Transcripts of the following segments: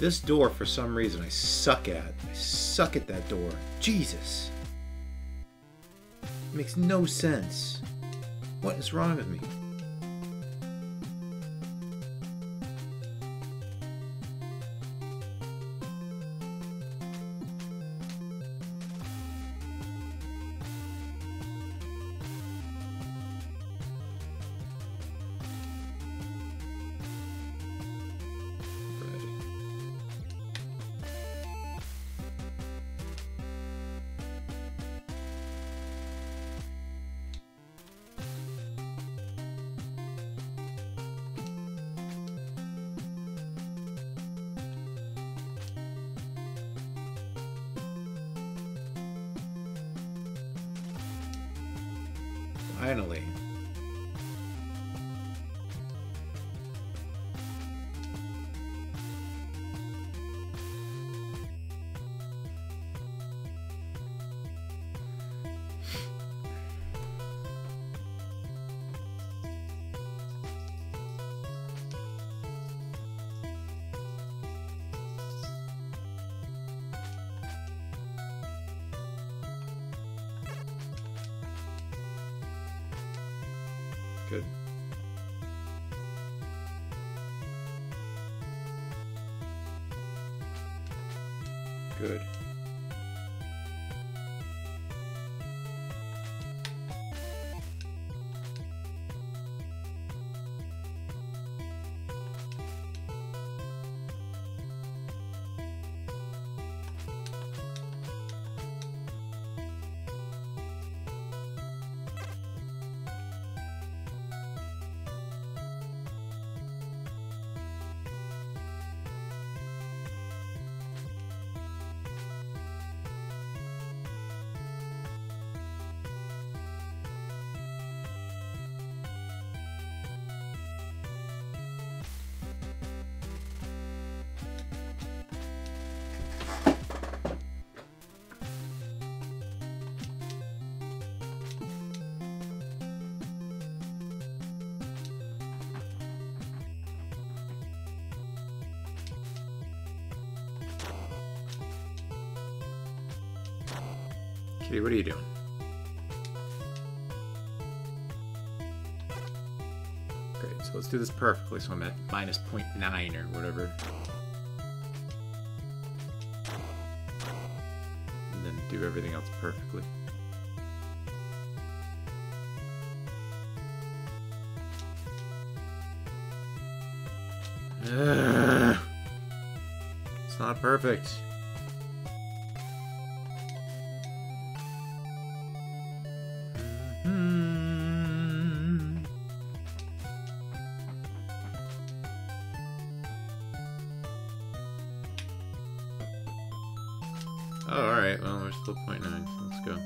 This door, for some reason, I suck at. I suck at that door. Jesus. It makes no sense. What is wrong with me? Finally. Good. Good. Kitty, what are you doing? Great, so let's do this perfectly. So I'm at minus 0.9 or whatever. And then do everything else perfectly. Ugh. It's not perfect. Alright. Well, we're still 0.9. Let's go.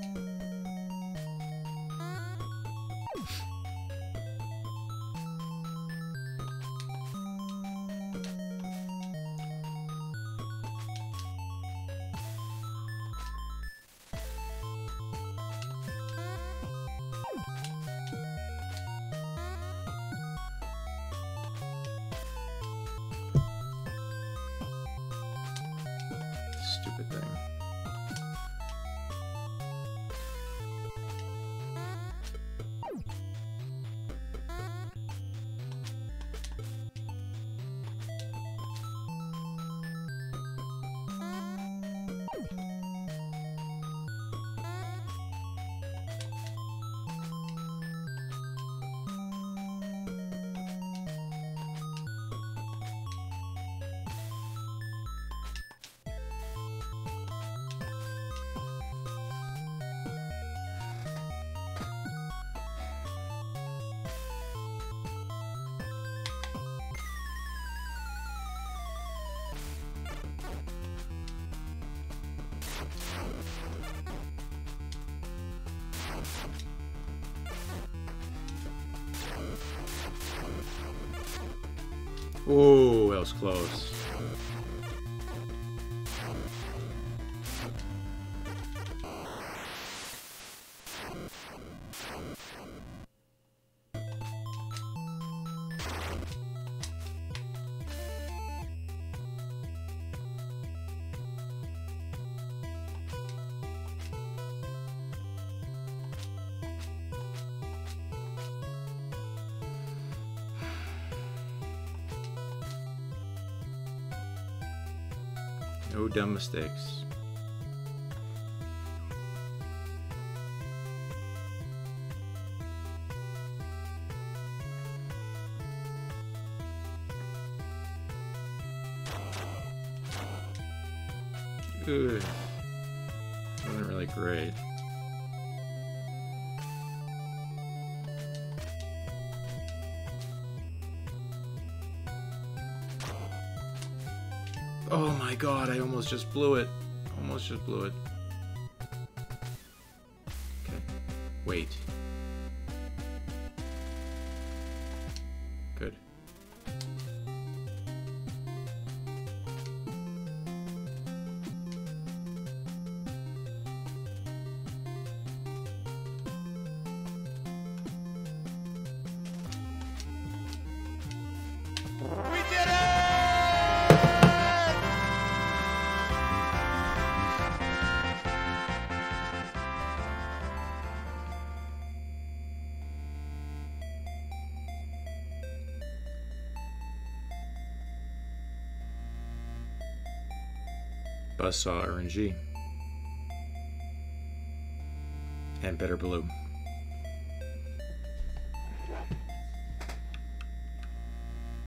Stupid thing. Ooh, that was close. No dumb mistakes. Ugh. Wasn't really great. Oh my god, I almost just blew it. Almost just blew it. Okay. Wait. Buzzsaw RNG. And Better Blue.